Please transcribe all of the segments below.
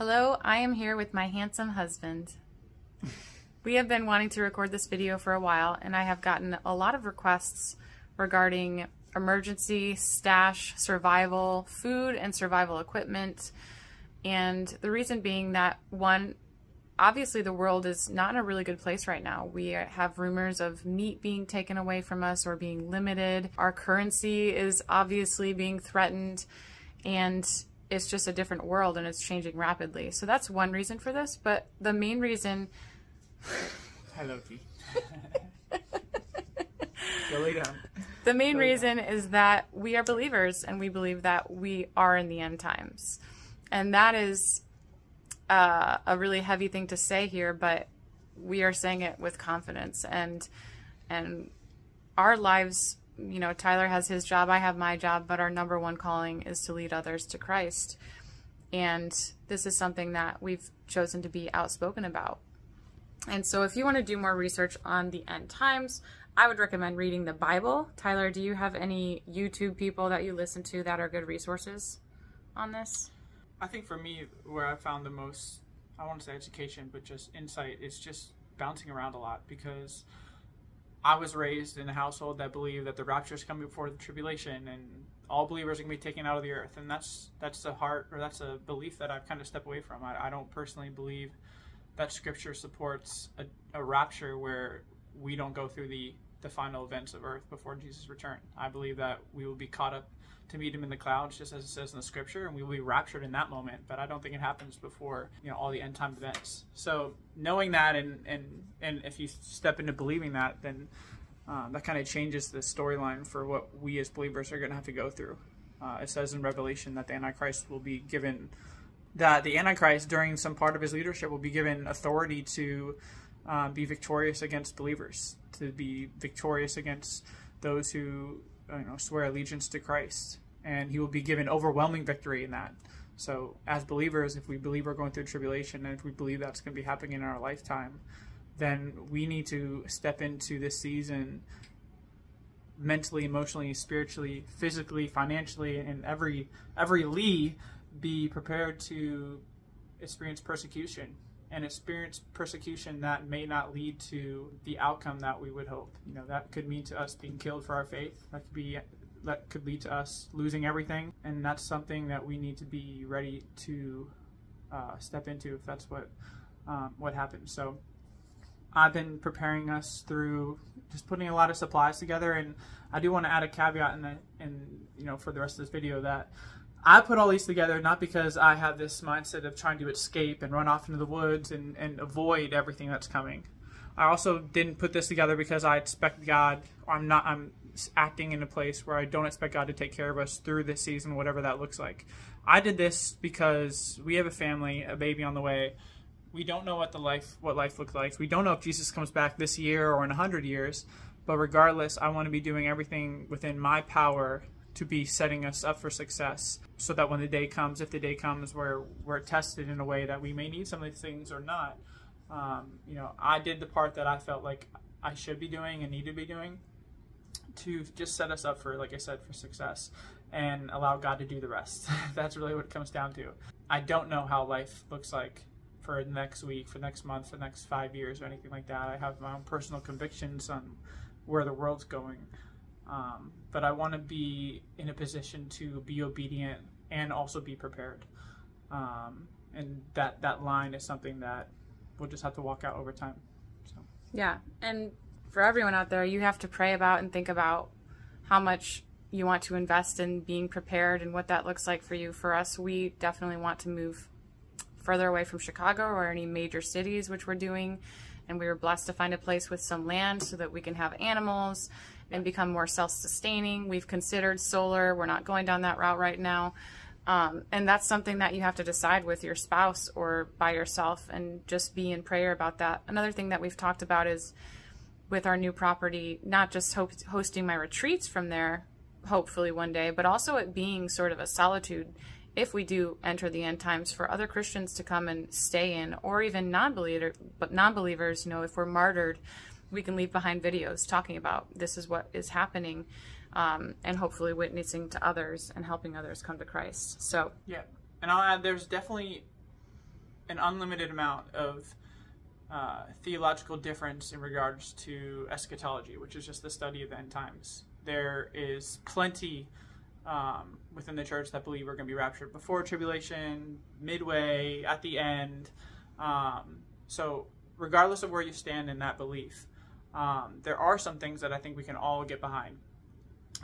Hello, I am here with my handsome husband. we have been wanting to record this video for a while, and I have gotten a lot of requests regarding emergency, stash, survival, food, and survival equipment. And the reason being that, one, obviously the world is not in a really good place right now. We have rumors of meat being taken away from us or being limited. Our currency is obviously being threatened. And it's just a different world and it's changing rapidly. So that's one reason for this. But the main reason. Hello, T. Go lay down. The main reason is that we are believers and we believe that we are in the end times. And that is uh, a really heavy thing to say here, but we are saying it with confidence and and our lives you know, Tyler has his job, I have my job, but our number one calling is to lead others to Christ. And this is something that we've chosen to be outspoken about. And so if you want to do more research on the end times, I would recommend reading the Bible. Tyler, do you have any YouTube people that you listen to that are good resources on this? I think for me, where I found the most, I want to say education, but just insight is just bouncing around a lot because I was raised in a household that believed that the rapture is coming before the tribulation and all believers are going to be taken out of the earth. And that's that's a heart or that's a belief that I've kind of stepped away from. I, I don't personally believe that scripture supports a, a rapture where we don't go through the, the final events of earth before Jesus' return. I believe that we will be caught up to meet him in the clouds, just as it says in the scripture, and we will be raptured in that moment. But I don't think it happens before you know all the end time events. So knowing that, and and and if you step into believing that, then um, that kind of changes the storyline for what we as believers are going to have to go through. Uh, it says in Revelation that the Antichrist will be given that the Antichrist during some part of his leadership will be given authority to uh, be victorious against believers, to be victorious against those who you know, swear allegiance to Christ, and he will be given overwhelming victory in that. So, as believers, if we believe we're going through tribulation, and if we believe that's going to be happening in our lifetime, then we need to step into this season mentally, emotionally, spiritually, physically, financially, and every every lee be prepared to experience persecution and experience persecution that may not lead to the outcome that we would hope. You know, that could mean to us being killed for our faith. That could be that could lead to us losing everything, and that's something that we need to be ready to uh, step into if that's what um, what happens. So. I've been preparing us through just putting a lot of supplies together, and I do want to add a caveat in the in you know for the rest of this video that I put all these together not because I have this mindset of trying to escape and run off into the woods and, and avoid everything that's coming. I also didn't put this together because I expect God, I'm not, I'm acting in a place where I don't expect God to take care of us through this season, whatever that looks like. I did this because we have a family, a baby on the way. We don't know what the life, what life looks like. We don't know if Jesus comes back this year or in a hundred years. But regardless, I want to be doing everything within my power to be setting us up for success so that when the day comes, if the day comes where we're tested in a way that we may need some of these things or not, um, you know, I did the part that I felt like I should be doing and need to be doing to just set us up for, like I said, for success and allow God to do the rest. That's really what it comes down to. I don't know how life looks like for next week, for next month, for next five years, or anything like that. I have my own personal convictions on where the world's going. Um, but I want to be in a position to be obedient and also be prepared. Um, and that that line is something that we'll just have to walk out over time. So. Yeah, and for everyone out there, you have to pray about and think about how much you want to invest in being prepared and what that looks like for you. For us, we definitely want to move further away from Chicago or any major cities, which we're doing. And we were blessed to find a place with some land so that we can have animals and become more self-sustaining. We've considered solar. We're not going down that route right now. Um, and that's something that you have to decide with your spouse or by yourself and just be in prayer about that. Another thing that we've talked about is with our new property, not just ho hosting my retreats from there, hopefully one day, but also it being sort of a solitude if we do enter the end times for other Christians to come and stay in or even non-believer but non-believers, you know, if we're martyred we can leave behind videos talking about this is what is happening um, and hopefully witnessing to others and helping others come to Christ. So yeah, and I'll add there's definitely an unlimited amount of uh, theological difference in regards to eschatology, which is just the study of the end times. There is plenty um, within the church that believe we're going to be raptured before tribulation, midway, at the end. Um, so, regardless of where you stand in that belief, um, there are some things that I think we can all get behind.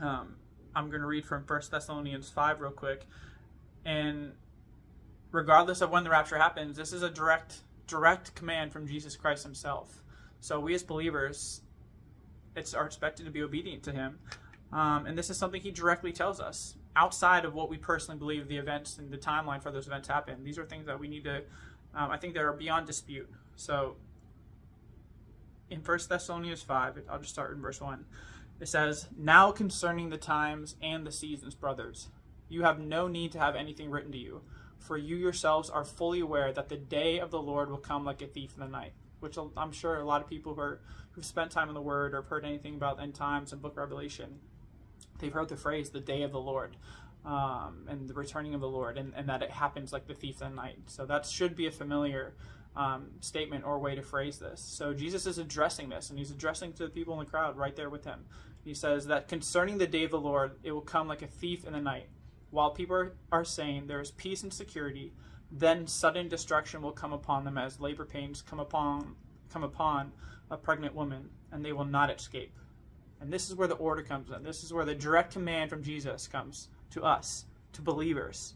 Um, I'm going to read from 1 Thessalonians 5 real quick. And regardless of when the rapture happens, this is a direct direct command from Jesus Christ himself. So we as believers it's are expected to be obedient to him. Um, and this is something he directly tells us outside of what we personally believe the events and the timeline for those events happen. These are things that we need to, um, I think, that are beyond dispute. So in 1 Thessalonians 5, I'll just start in verse 1. It says, Now concerning the times and the seasons, brothers, you have no need to have anything written to you, for you yourselves are fully aware that the day of the Lord will come like a thief in the night. Which I'm sure a lot of people who are, who've spent time in the Word or have heard anything about end times and Book of Revelation, they've heard the phrase "the day of the Lord" um, and the returning of the Lord, and, and that it happens like the thief in the night. So that should be a familiar um, statement or way to phrase this. So Jesus is addressing this, and he's addressing to the people in the crowd right there with him. He says that concerning the day of the Lord, it will come like a thief in the night. While people are saying there is peace and security, then sudden destruction will come upon them as labor pains come upon come upon a pregnant woman, and they will not escape. And this is where the order comes in. This is where the direct command from Jesus comes to us, to believers,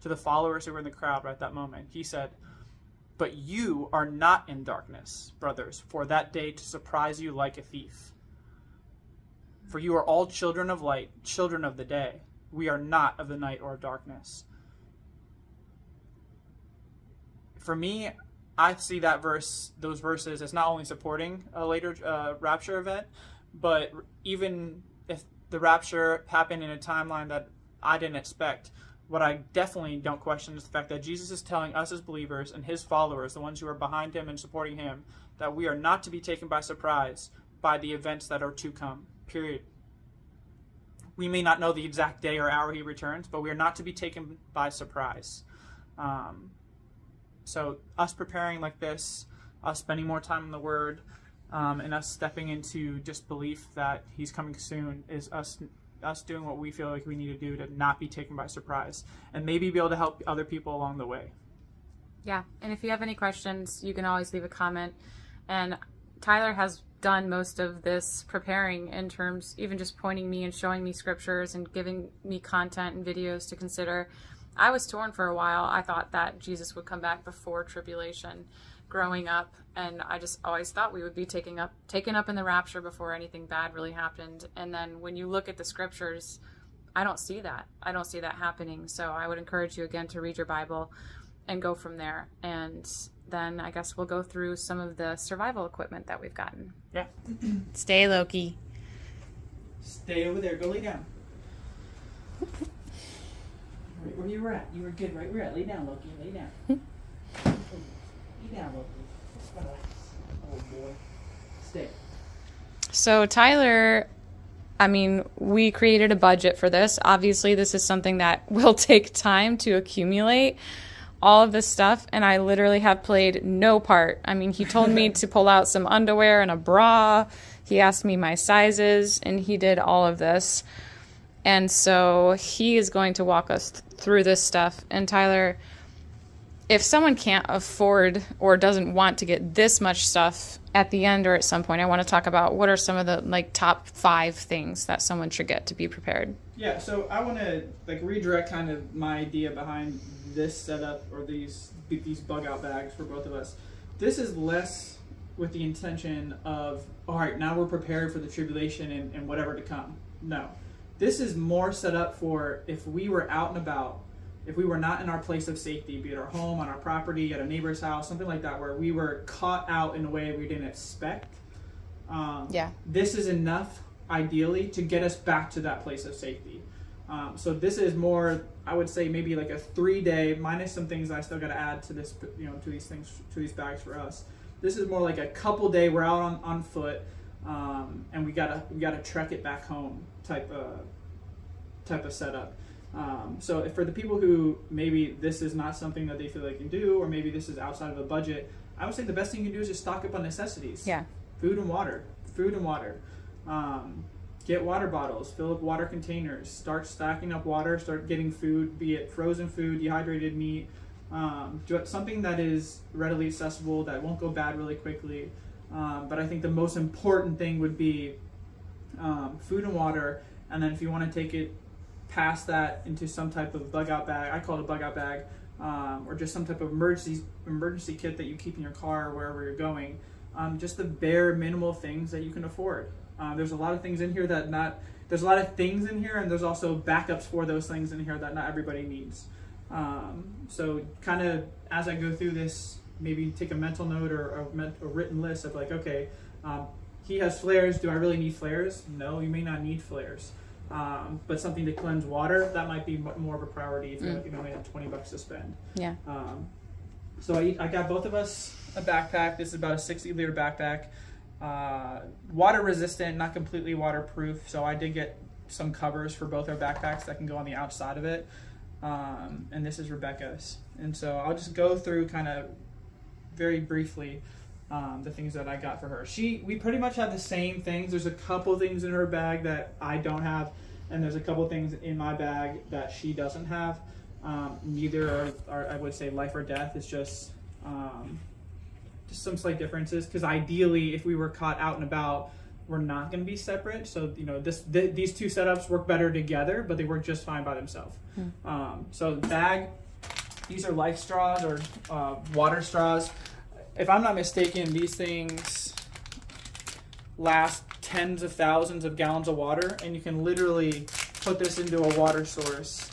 to the followers who were in the crowd right at that moment. He said, but you are not in darkness, brothers, for that day to surprise you like a thief. For you are all children of light, children of the day. We are not of the night or of darkness. For me, I see that verse, those verses, as not only supporting a later uh, rapture event, but even if the rapture happened in a timeline that I didn't expect, what I definitely don't question is the fact that Jesus is telling us as believers and his followers, the ones who are behind him and supporting him, that we are not to be taken by surprise by the events that are to come. Period. We may not know the exact day or hour he returns, but we are not to be taken by surprise. Um, so, us preparing like this, us spending more time in the Word, um, and us stepping into just belief that he's coming soon is us us doing what we feel like we need to do to not be taken by surprise and maybe be able to help other people along the way. Yeah, and if you have any questions, you can always leave a comment. And Tyler has done most of this preparing in terms, even just pointing me and showing me scriptures and giving me content and videos to consider. I was torn for a while. I thought that Jesus would come back before tribulation growing up and I just always thought we would be taking up taken up in the rapture before anything bad really happened. And then when you look at the scriptures, I don't see that. I don't see that happening. So I would encourage you again to read your Bible and go from there. And then I guess we'll go through some of the survival equipment that we've gotten. Yeah. Stay Loki. Stay over there. Go lay down. Right where you were at. You were good right where you were at. Lay down, Loki. Lay down. Boy. Stay. So Tyler, I mean, we created a budget for this. Obviously, this is something that will take time to accumulate all of this stuff and I literally have played no part. I mean, he told me to pull out some underwear and a bra. He asked me my sizes and he did all of this. And so he is going to walk us th- through this stuff. And Tyler, if someone can't afford or doesn't want to get this much stuff at the end or at some point, I want to talk about what are some of the like top five things that someone should get to be prepared. Yeah, so I want to like redirect kind of my idea behind this setup or these these bug out bags for both of us. This is less with the intention of all right, now we're prepared for the tribulation and, and whatever to come. No, this is more set up for if we were out and about if we were not in our place of safety, be it our home, on our property, at a neighbor's house, something like that, where we were caught out in a way we didn't expect. Um, yeah. This is enough, ideally, to get us back to that place of safety. Um, so this is more, I would say, maybe like a three-day minus some things I still got to add to this, you know, to these things, to these bags for us. This is more like a couple day. We're out on, on foot, um, and we gotta we gotta trek it back home type of type of setup. Um, so if for the people who maybe this is not something that they feel they can do, or maybe this is outside of a budget, I would say the best thing you can do is just stock up on necessities. Yeah. Food and water. Food and water. Um, get water bottles, fill up water containers, start stacking up water, start getting food, be it frozen food, dehydrated meat, um, do it- something that is readily accessible, that won't go bad really quickly. Um, but I think the most important thing would be um, food and water, and then if you want to take it past that into some type of bug out bag, I call it a bug out bag, um, or just some type of emergency emergency kit that you keep in your car or wherever you're going. Um, just the bare minimal things that you can afford. Uh, there's a lot of things in here that not there's a lot of things in here, and there's also backups for those things in here that not everybody needs. Um, so kind of as I go through this, maybe take a mental note or a, a written list of like, okay, um, he has flares. Do I really need flares? No, you may not need flares. Um, but something to cleanse water that might be more of a priority if you, Mm. you only have 20 bucks to spend. Yeah. Um, so I, I got both of us a backpack. This is about a 60 liter backpack. Uh, water resistant, not completely waterproof. So I did get some covers for both our backpacks that can go on the outside of it. Um, and this is Rebekah's. And so I'll just go through kind of very briefly um, the things that I got for her. She, we pretty much have the same things. There's a couple things in her bag that I don't have, and there's a couple things in my bag that she doesn't have. Um, neither are, are, I would say, life or death. It's just um, just some slight differences. Because ideally, if we were caught out and about, we're not going to be separate. So you know, this th- these two setups work better together, but they work just fine by themselves. Um, so bag, these are life straws or uh, water straws. If I'm not mistaken, these things last tens of thousands of gallons of water, and you can literally put this into a water source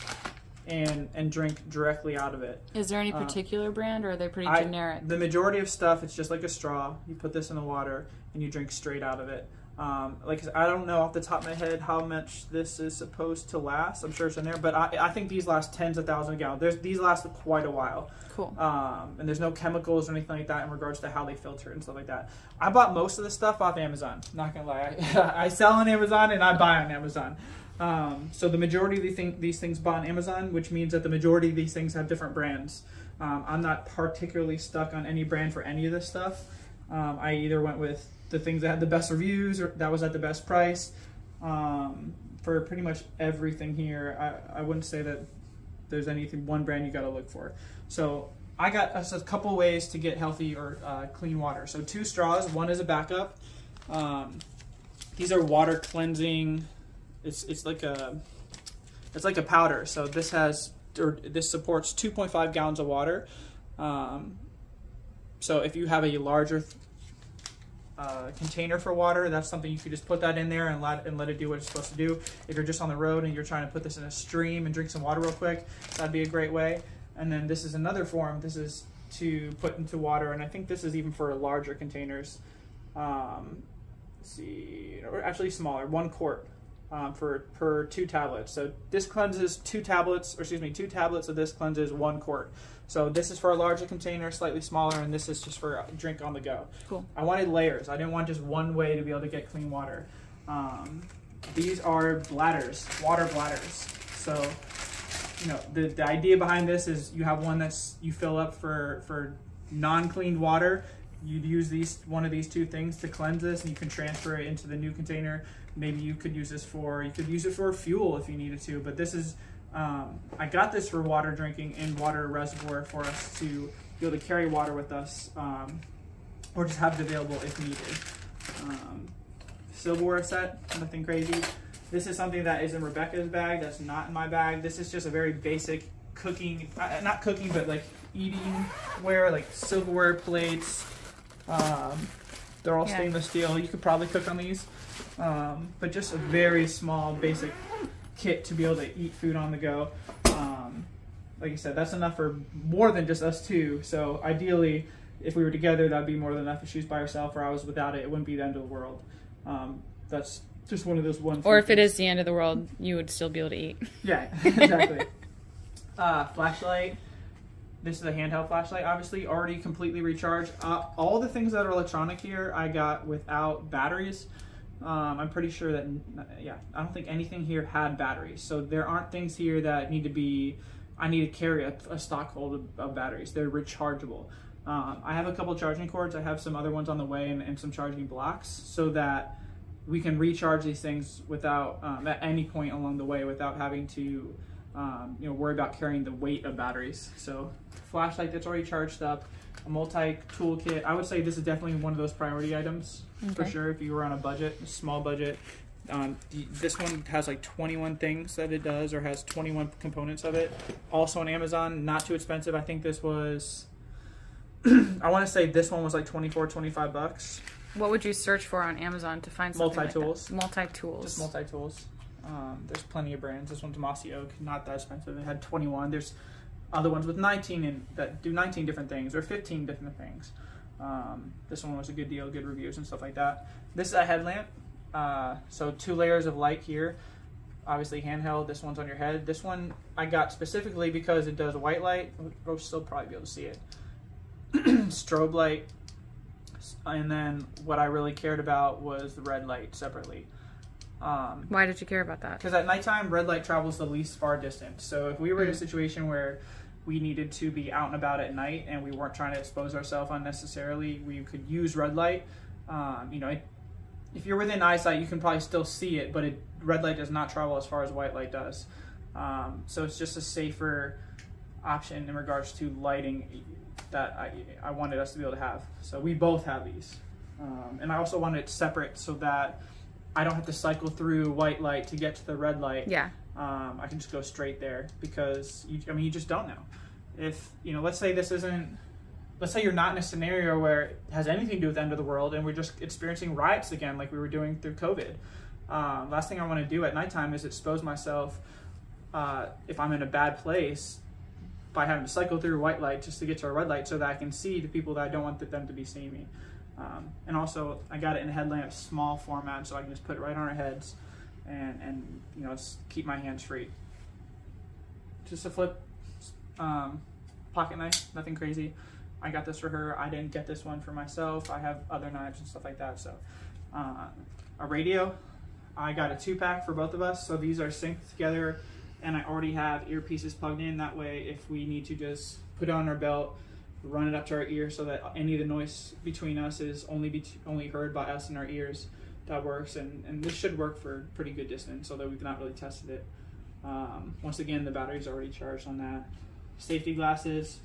and and drink directly out of it. Is there any Uh, particular brand, or are they pretty I- generic? The majority of stuff, it's just like a straw. You put this in the water and you drink straight out of it. Um, like I don't know off the top of my head how much this is supposed to last. I'm sure it's in there, but I, I think these last tens of thousands of gallons. There's, these last quite a while. Cool. Um, and there's no chemicals or anything like that in regards to how they filter and stuff like that. I bought most of the stuff off Amazon. Not gonna lie, I, I sell on Amazon and I buy on Amazon. Um, so the majority of these, thing, these things bought on Amazon, which means that the majority of these things have different brands. Um, I'm not particularly stuck on any brand for any of this stuff. Um, I either went with the things that had the best reviews or that was at the best price. Um, for pretty much everything here, I, I wouldn't say that there's anything one brand you got to look for. So I got us a couple ways to get healthy or uh, clean water. So two straws. One is a backup. Um, these are water cleansing. It's it's like a it's like a powder. So this has or this supports 2.5 gallons of water. Um, so if you have a larger uh, container for water, that's something you could just put that in there and let and let it do what it's supposed to do. If you're just on the road and you're trying to put this in a stream and drink some water real quick, that'd be a great way. And then this is another form. This is to put into water, and I think this is even for larger containers. Um, see, or actually smaller, one quart um, for per two tablets. So this cleanses two tablets, or excuse me, two tablets of this cleanses one quart. So this is for a larger container, slightly smaller, and this is just for a drink on the go. Cool. I wanted layers. I didn't want just one way to be able to get clean water. Um, these are bladders, water bladders. So, you know, the, the idea behind this is you have one that's you fill up for for non-cleaned water. You'd use these one of these two things to cleanse this, and you can transfer it into the new container. Maybe you could use this for you could use it for fuel if you needed to. But this is um, I got this for water drinking and water reservoir for us to be able to carry water with us. Um, or just have it available if needed. Um, silverware set, nothing crazy. This is something that is in Rebekah's bag. That's not in my bag. This is just a very basic cooking, uh, not cooking, but like eating ware, like silverware plates. Um, they're all Yeah. stainless steel. You could probably cook on these, um, but just a very small, basic kit to be able to eat food on the go. Um, like I said, that's enough for more than just us two. So ideally, if we were together, that'd be more than enough. If she was by herself or I was without it, it wouldn't be the end of the world. Um, that's just one of those one. Or if it things. is the end of the world, you would still be able to eat. Yeah, exactly. uh, flashlight. This is a handheld flashlight, obviously already completely recharged. Uh, all the things that are electronic here, I got without batteries. Um, I'm pretty sure that yeah, I don't think anything here had batteries. So there aren't things here that need to be. I need to carry a, a stock hold of, of batteries. They're rechargeable. Um, I have a couple charging cords. I have some other ones on the way and, and some charging blocks so that we can recharge these things without um, at any point along the way without having to um, you know worry about carrying the weight of batteries. So flashlight that's already charged up, multi toolkit. I would say this is definitely one of those priority items for sure. If you were on a budget, a small budget. Um, this one has like 21 things that it does, or has 21 components of it. Also on Amazon, not too expensive. I think this was, I want to say this one was like 24, 25 bucks. What would you search for on Amazon to find something Multi-tools. Like Multi tools. Just multi tools. Um, there's plenty of brands. This one's Mossy Oak, not that expensive. It had 21. There's other ones with 19 in that do 19 different things or 15 different things. Um, this one was a good deal, good reviews and stuff like that. This is a headlamp. Uh, so two layers of light here. Obviously handheld. This one's on your head. This one I got specifically because it does white light. You'll still probably be able to see it. Strobe light. And then what I really cared about was the red light separately. Um, Why did you care about that? because at nighttime, red light travels the least far distance. So if we were in a Mm. situation where we needed to be out and about at night and we weren't trying to expose ourselves unnecessarily, we could use red light. Um, you know, it, if you're within eyesight, you can probably still see it, but it, red light does not travel as far as white light does. Um, so it's just a safer option in regards to lighting that I, I wanted us to be able to have. So we both have these. Um, and I also wanted it separate so that I don't have to cycle through white light to get to the red light. Yeah. Um, I can just go straight there because you, I mean you just don't know. If you know, let's say this isn't. Let's say you're not in a scenario where it has anything to do with the end of the world, and we're just experiencing riots again, like we were doing through COVID. Um, last thing I want to do at nighttime is expose myself uh, if I'm in a bad place by having to cycle through white light just to get to a red light, so that I can see the people that I don't want them to be seeing me. Um, and also, I got it in a headlamp small format, so I can just put it right on our heads and and you know keep my hands free. Just a flip um, pocket knife, nothing crazy. I got this for her. I didn't get this one for myself. I have other knives and stuff like that. So uh, a radio. I got a two pack for both of us. So these are synced together, and I already have earpieces plugged in. That way, if we need to just put on our belt, run it up to our ear, so that any of the noise between us is only be only heard by us in our ears that works and, and this should work for pretty good distance although we've not really tested it. Um, once again the battery's already charged on that. Safety glasses.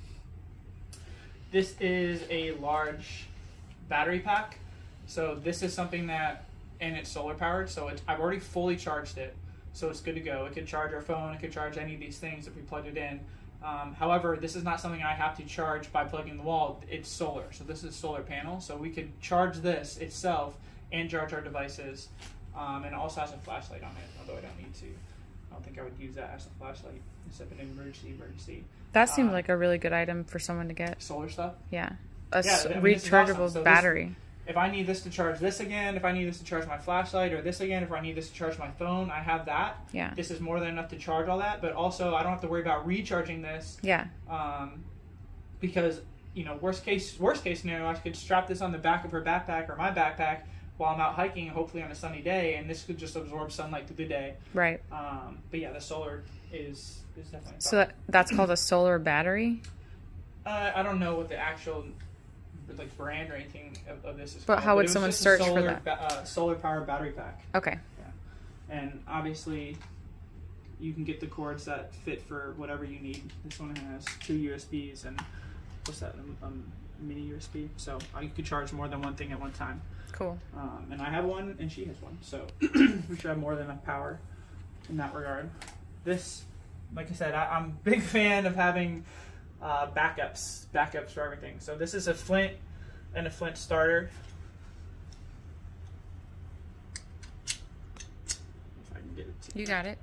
This is a large battery pack. So this is something that and it's solar powered so it's, i've already fully charged it so it's good to go. It could charge our phone it could charge any of these things if we plugged it in. Um, however this is not something i have to charge by plugging the wall. It's solar so this is solar panel so we could charge this itself and charge our devices. Um, and it also has a flashlight on it, although I don't need to. I don't think I would use that as a flashlight except in an emergency emergency. That seems Uh, like a really good item for someone to get. Solar stuff. Yeah. A Yeah, s- I mean, this awesome. rechargeable So this- battery. If I need this to charge this again, if I need this to charge my flashlight, or this again, if I need this to charge my phone, I have that. Yeah. This is more than enough to charge all that, but also I don't have to worry about recharging this Yeah. um, because you know worst case worst case scenario I could strap this on the back of her backpack or my backpack while I'm out hiking, hopefully on a sunny day, and this could just absorb sunlight through the day. Right. Um, but yeah, the solar is is definitely. So that, that's called a solar battery. Uh, I don't know what the actual like brand or anything of, of this is. But called, how would was someone a search for that? Uh, solar powered battery pack, Okay. Yeah. and obviously, you can get the cords that fit for whatever you need. This one has two USBs and what's that? Um, um, mini USB. So uh, you could charge more than one thing at one time. Cool. Um, and I have one, and she has one, so we should have more than enough power in that regard. This, like I said, I, I'm a big fan of having uh, backups, backups for everything. So this is a flint and a flint starter. If I can get it to You got it.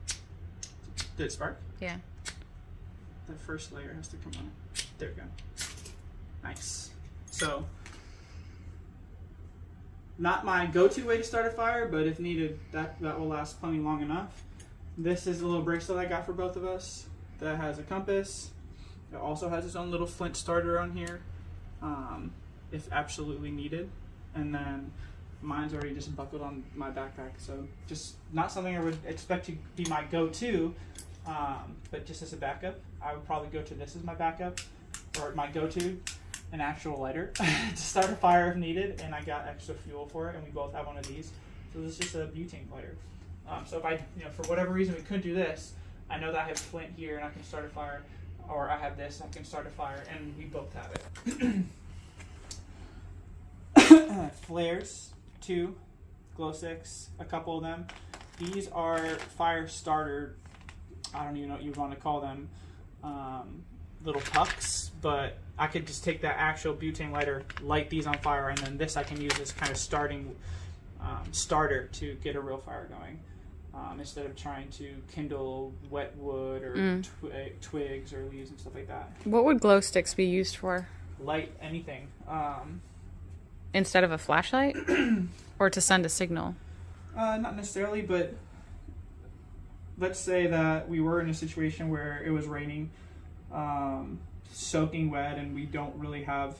Did it spark? Yeah. The first layer has to come on. There we go. Nice. So, not my go-to way to start a fire, but if needed, that that will last plenty long enough. This is a little bracelet I got for both of us that has a compass. It also has its own little flint starter on here, um, if absolutely needed. And then mine's already just buckled on my backpack. So just not something I would expect to be my go-to, um, but just as a backup, I would probably go to this as my backup or my go-to, an actual lighter to start a fire if needed. And I got extra fuel for it, and we both have one of these. So this is just a butane lighter. Um, so if I, you know, for whatever reason we couldn't do this, I know that I have flint here and I can start a fire, or I have this, and I can start a fire, and we both have it. Flares, two, glow sticks, a couple of them. These are fire starter. I don't even know what you want to call them. Um, little pucks, but I could just take that actual butane lighter, light these on fire, and then this I can use as kind of starting um, starter to get a real fire going. Um, instead of trying to kindle wet wood or Mm. twi- twigs or leaves and stuff like that. What would glow sticks be used for Light anything. Um, instead of a flashlight, or to send a signal? Uh, not necessarily, but let's say that we were in a situation where it was raining, um, soaking wet, and we don't really have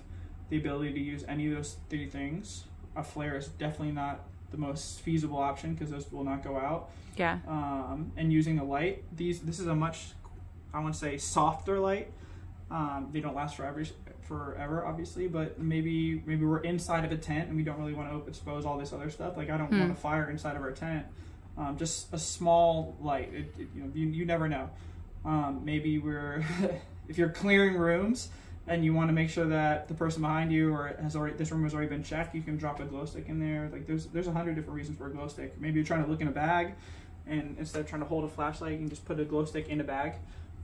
the ability to use any of those three things. A flare is definitely not the most feasible option because those will not go out. Yeah. Um, and using a light, these this is a much, I want to say, softer light. Um, they don't last forever, forever, obviously, but maybe maybe we're inside of a tent and we don't really want to expose all this other stuff. Like I don't Hmm. want a fire inside of our tent. Um, just a small light. It, it- you know, you, you never know. Um, maybe we're if you're clearing rooms and you want to make sure that the person behind you or has already this room has already been checked, you can drop a glow stick in there. Like there's there's a hundred different reasons for a glow stick. Maybe you're trying to look in a bag, and instead of trying to hold a flashlight, you can just put a glow stick in a bag.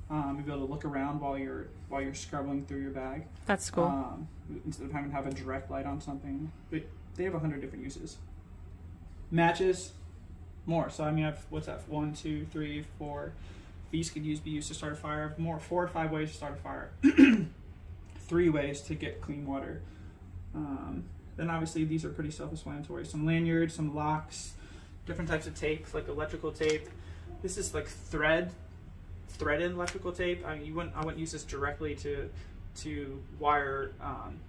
Um, you'll be able to look around while you're while you're scrubbing through your bag. That's cool. Um, instead of having to have a direct light on something, but they have a hundred different uses. Matches, more. So I mean, I've what's that? One, two, three, four. These could use be used to start a fire. More, four or five ways to start a fire. Three ways to get clean water. Um, then obviously these are pretty self-explanatory. Some lanyards, some locks, different types of tape, like electrical tape. This is like thread, threaded electrical tape. I mean, you wouldn't, I wouldn't use this directly to to wire um,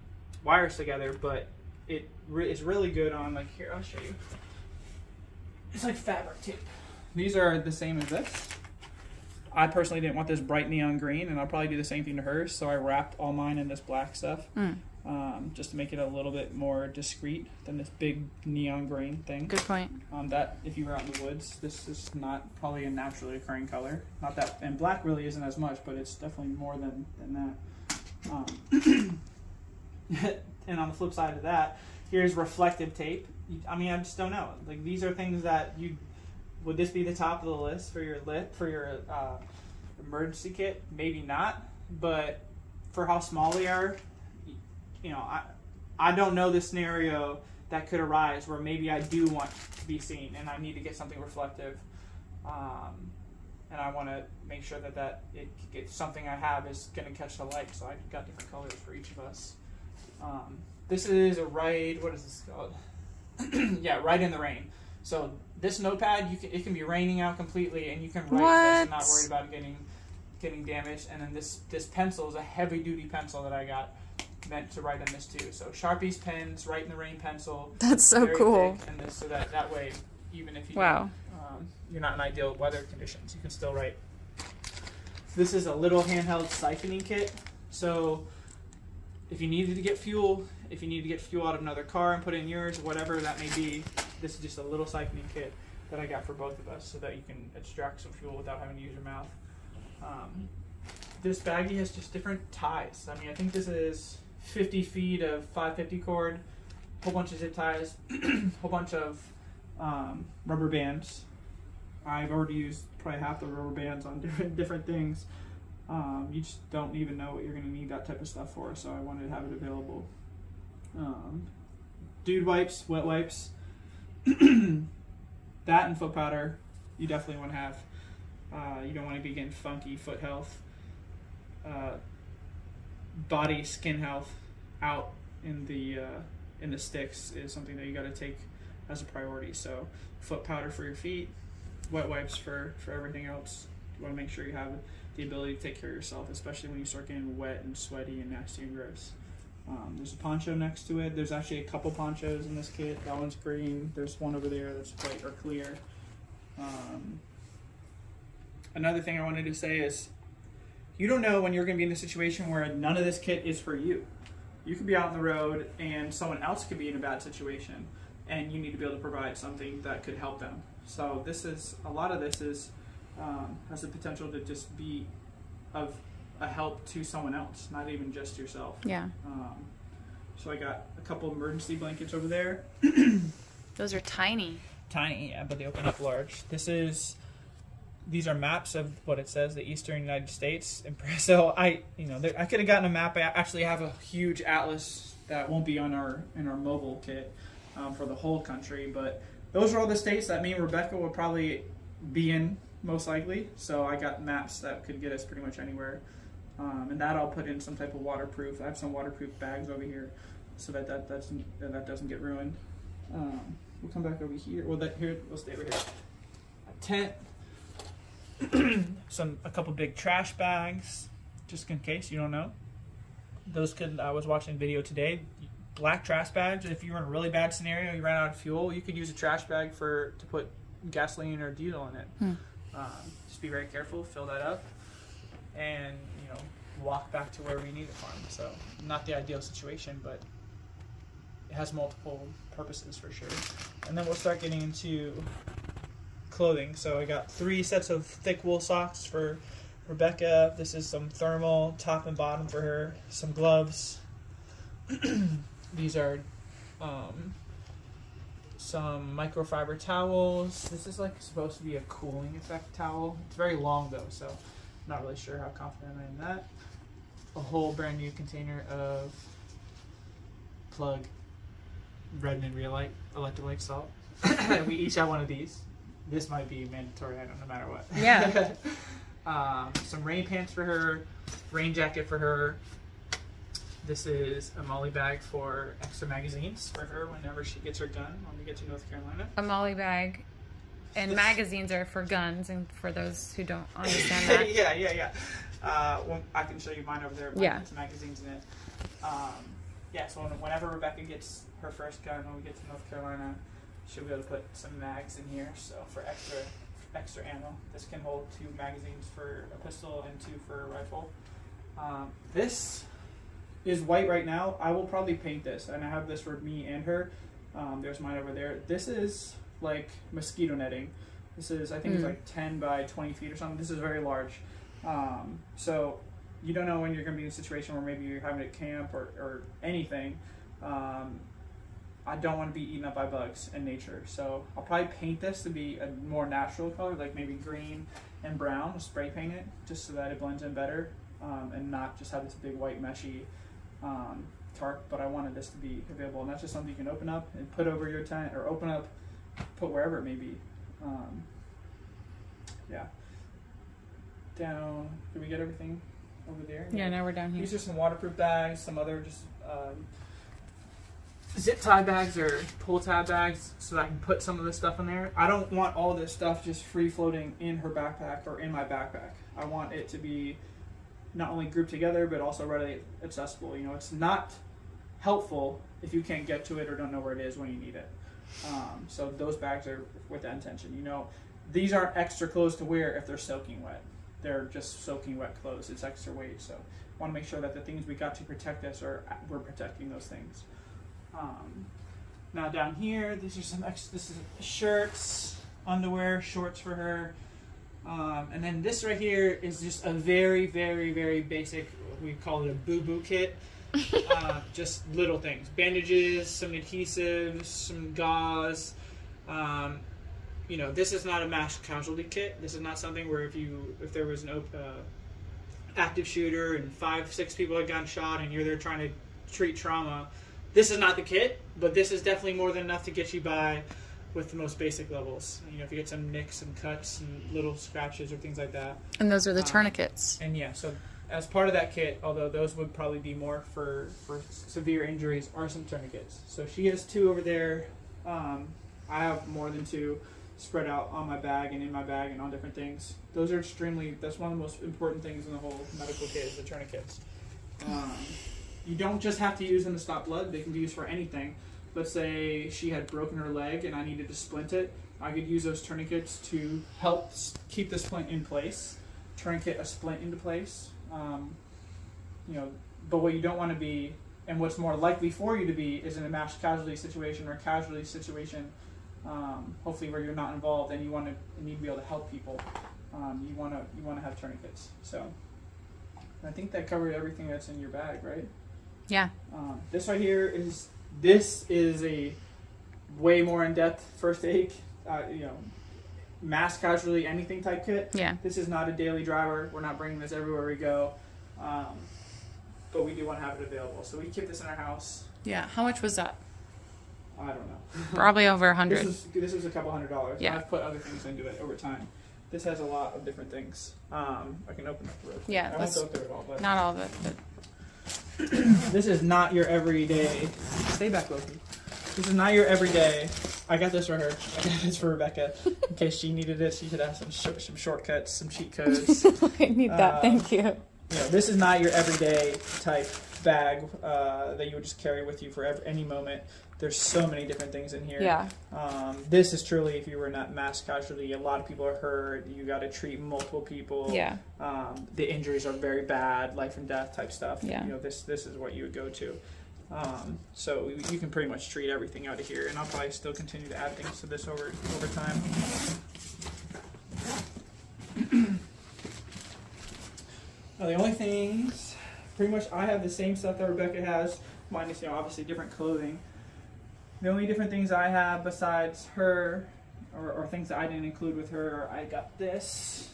wires together, but it re- is really good on like here. I'll show you. It's like fabric tape. These are the same as this. I personally didn't want this bright neon green, and I'll probably do the same thing to hers. So I wrapped all mine in this black stuff, Mm. um, just to make it a little bit more discreet than this big neon green thing. Good point. Um, that if you were out in the woods, this is not probably a naturally occurring color. Not that, and black really isn't as much, but it's definitely more than than that. Um, and on the flip side of that, here's reflective tape. I mean, I just don't know. Like these are things that you would this be the top of the list for your lit for your uh, emergency kit? Maybe not, but for how small they are, you know, I I don't know the scenario that could arise where maybe I do want to be seen and I need to get something reflective, um, and I want to make sure that that it, it's something I have is going to catch the light. So I've got different colors for each of us. Um, this is a ride. What is this called? yeah, Rite in the Rain. So this notepad, you can, it can be raining out completely, and you can write this and not worry about getting getting damaged. And then this this pencil is a heavy duty pencil that I got meant to write on this too. So Sharpies pens, Rite in the Rain pencil. That's so cool. and this so that that way, even if you Wow. um, you're not in ideal weather conditions, you can still write. This is a little handheld siphoning kit. So if you needed to get fuel, if you need to get fuel out of another car and put in yours, whatever that may be, this is just a little siphoning kit that I got for both of us so that you can extract some fuel without having to use your mouth. Um, this baggie has just different ties. I mean, I think this is 50 feet of 550 cord, whole bunch of zip ties, whole bunch of um, rubber bands. I've already used probably half the rubber bands on different different things. Um, you just don't even know what you're going to need that type of stuff for, so I wanted to have it available. Um, dude wipes, wet wipes, that and foot powder, you definitely want to have. Uh, you don't want to be getting funky foot health, uh, body skin health out in the uh, in the sticks is something that you got to take as a priority. So foot powder for your feet, wet wipes for for everything else. You want to make sure you have the ability to take care of yourself, especially when you start getting wet and sweaty and nasty and gross. Um, there's a poncho next to it. There's actually a couple ponchos in this kit. That one's green. There's one over there that's white or clear. Um, another thing I wanted to say is you don't know when you're going to be in a situation where none of this kit is for you. You could be out on the road and someone else could be in a bad situation and you need to be able to provide something that could help them. So this is a lot of this is um, has the potential to just be of a help to someone else, not even just yourself. Yeah. Um, so I got a couple emergency blankets over there. Those are tiny. Tiny, yeah, but they open up large. This is these are maps of what it says the eastern United States. And so I, you know, I could have gotten a map. I actually have a huge atlas that won't be on our in our mobile kit um, for the whole country, but those are all the states that me and Rebekah would probably be in most likely. So I got maps that could get us pretty much anywhere. Um, and that I'll put in some type of waterproof. I have some waterproof bags over here, so that that doesn't that, that doesn't get ruined. Um, we'll come back over here. Well, that here we'll stay over here. A tent, some a couple big trash bags, just in case you don't know. Those could. I was watching a video today. Black trash bags. If you're in a really bad scenario, you ran out of fuel, you could use a trash bag for to put gasoline or diesel in it. Hmm. Um, just be very careful. Fill that up, and you know walk back to where we need it from. So not the ideal situation, but it has multiple purposes for sure. And then we'll start getting into clothing. So I got three sets of thick wool socks for Rebekah. This is some thermal top and bottom for her. Some gloves. These are um, some microfiber towels. This is like supposed to be a cooling effect towel. It's very long though, so not really sure how confident I am in that. A whole brand new container of plug Redmond Re-Lyte electrolyte salt. we each have one of these. This might be mandatory item no matter what. Yeah. um, some rain pants for her, rain jacket for her. This is a MOLLE bag for extra magazines for her whenever she gets her gun when we get to North Carolina. A MOLLE bag. And magazines are for guns, and for those who don't understand that. yeah, yeah, yeah. Uh, well, I can show you mine over there. Mine Yeah. has magazines in it. Um, yeah, so whenever Rebekah gets her first gun when we get to North Carolina, she'll be able to put some mags in here. So for extra extra ammo, this can hold two magazines for a pistol and two for a rifle. Um, this is white right now. I will probably paint this, and I have this for me and her. Um, there's mine over there. This is like mosquito netting. This is I think it's Mm. like 10 by 20 feet or something. This is very large. Um, so you don't know when you're going to be in a situation where maybe you're having a camp or, or anything. Um, I don't want to be eaten up by bugs in nature. So I'll probably paint this to be a more natural color, like maybe green and brown, spray paint it just so that it blends in better um, and not just have this big white meshy um, tarp. But I wanted this to be available, and that's just something you can open up and put over your tent or open up, put wherever it may be. Um, yeah. Down. Did we get everything over there? Yeah, now we're down here. These are some waterproof bags, some other just um, zip tie bags or pull tab bags so that I can put some of this stuff in there. I don't want all this stuff just free floating in her backpack or in my backpack. I want it to be not only grouped together but also readily accessible. You know, it's not helpful if you can't get to it or don't know where it is when you need it. Um, so those bags are with that intention. You know, these aren't extra clothes to wear if they're soaking wet. They're just soaking wet clothes. It's extra weight. So want to make sure that the things we got to protect us are we're protecting those things. Um, now down here, these are some extra. This is shirts, underwear, shorts for her, um, and then this right here is just a very, very, very basic. We call it a boo boo kit. Uh, just little things: bandages, some adhesives, some gauze. Um, you know, this is not a mass casualty kit. This is not something where if you if there was an op- uh, active shooter and five six people had gotten shot and you're there trying to treat trauma, this is not the kit. But this is definitely more than enough to get you by with the most basic levels. You know, if you get some nicks and cuts and little scratches or things like that. And those are the Um, tourniquets. And yeah, so as part of that kit, although those would probably be more for for severe injuries, are some tourniquets. So she has two over there. Um, I have more than two spread out on my bag and in my bag and on different things. Those are extremely. That's one of the most important things in the whole medical kit is the tourniquets. Um, you don't just have to use them to stop blood. They can be used for anything. Let's say she had broken her leg and I needed to splint it. I could use those tourniquets to help keep the splint in place. Tourniquet a splint into place. Um, you know, but what you don't want to be, and what's more likely for you to be, is in a mass casualty situation or a casualty situation. Um, hopefully, where you're not involved and you want to need to be able to help people. Um, you want to you want to have tourniquets. So, I think that covered everything that's in your bag, right? Yeah. Um, this right here is this is a way more in depth first aid. Uh, you know, mass casualty anything type kit. Yeah. This is not a daily driver. We're not bringing this everywhere we go. Um, but we do want to have it available. So we keep this in our house. Yeah. How much was that? I don't know. Probably over a hundred. is this is a couple hundred dollars. Yeah. I've put other things into it over time. This has a lot of different things. Um, I can open up real quick. Yeah, I won't let's- go through it all, but Not all of it, but this is not your everyday. Stay back, Loki. This is not your everyday. I got this for her. I got this for Rebekah in case she needed it. She could have some sh- some shortcuts, some cheat codes. I need that. Uh, Thank you. you know, this is not your everyday type bag uh, that you would just carry with you for any moment. There's so many different things in here. Yeah. Um, this is truly, if you were in that mass casualty, a lot of people are hurt. You got to treat multiple people. Yeah. Um, the injuries are very bad, life and death type stuff. Yeah. You know, this this is what you would go to. Um, so you- can pretty much treat everything out of here, and I'll probably still continue to add things to this over over time. now the only things, pretty much, I have the same stuff that Rebekah has, minus you know obviously different clothing. The only different things I have besides her, or, or things that I didn't include with her, I got this.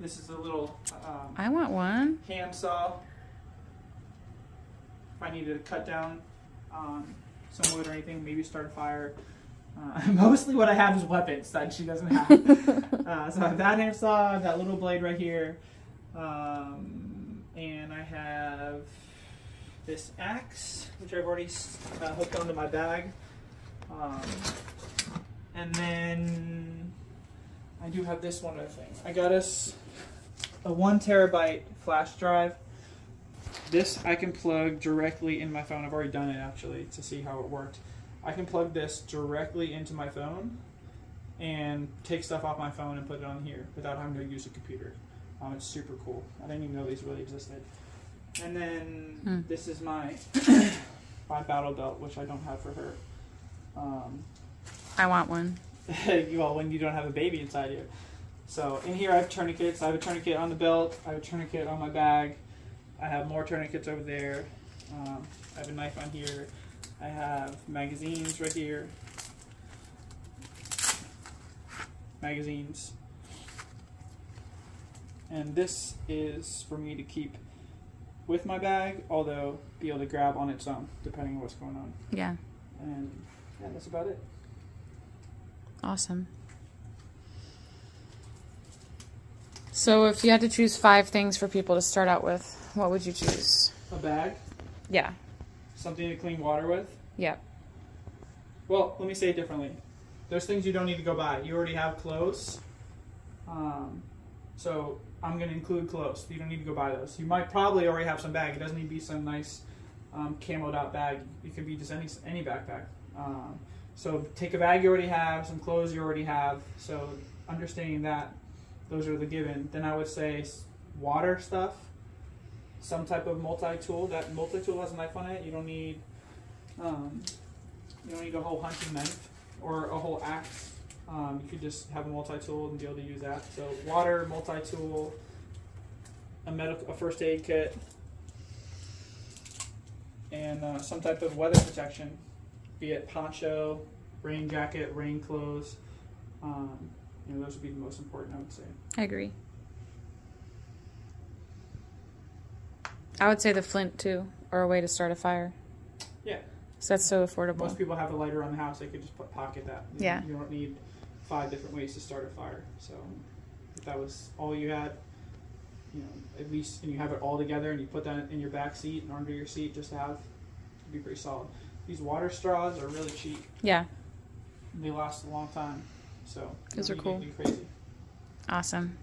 This is a little um, I want one. hand saw. If I needed to cut down um, some wood or anything, maybe start a fire. Uh, mostly what I have is weapons that she doesn't have. uh, so I have that hand saw, that little blade right here, um, and I have this axe, which I've already uh, hooked onto my bag. Um, and then I do have this one other thing. I got us a one terabyte flash drive. This I can plug directly in my phone. I've already done it actually to see how it worked. I can plug this directly into my phone and take stuff off my phone and put it on here without having to use a computer. Um, it's super cool. I didn't even know these really existed. And then Hmm. this is my my battle belt, which I don't have for her. Um, I want one. well, when you don't have a baby inside you. So in here I have tourniquets. I have a tourniquet on the belt. I have a tourniquet on my bag. I have more tourniquets over there. Um, I have a knife on here. I have magazines right here. Magazines. And this is for me to keep with my bag, although be able to grab on its own, depending on what's going on. Yeah. And yeah, that's about it. Awesome. So, if you had to choose five things for people to start out with, what would you choose? A bag, Yeah. something to clean water with. Yep. Well, let me say it differently. There's things you don't need to go buy. You already have clothes. Um, so I'm going to include clothes. You don't need to go buy those. You might probably already have some bag. It doesn't need to be some nice um, camoed out bag. It could be just any any backpack. Um, so take a bag you already have, some clothes you already have. So understanding that, those are the given. Then I would say water stuff, some type of multi-tool. That multi-tool has a knife on it. You don't need. Um, you don't need a whole hunting knife or a whole axe. Um, you could just have a multi-tool and be able to use that. So water, multi-tool, a medical, a first aid kit, and uh, some type of weather protection, be it poncho, rain jacket, rain clothes. Um, you know, those would be the most important, I would say. I agree. I would say the flint too, or a way to start a fire. Yeah. So that's so affordable. Most people have a lighter on the house; they could just put, pocket that. You- Yeah. You don't need five different ways to start a fire. So, if that was all you had, you know, at least and you have it all together, and you put that in your back seat and under your seat, just to have, it'd be pretty solid. These water straws are really cheap. Yeah. and They last a long time. So Those are cool. Crazy. Awesome.